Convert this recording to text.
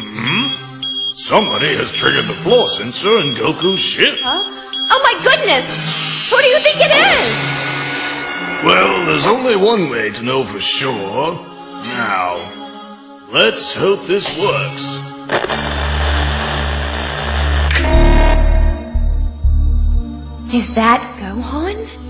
Hmm. Somebody has triggered the floor sensor in Goku's ship. Huh? Oh my goodness! Who do you think it is? Well, there's only one way to know for sure. Now, let's hope this works. Is that Gohan?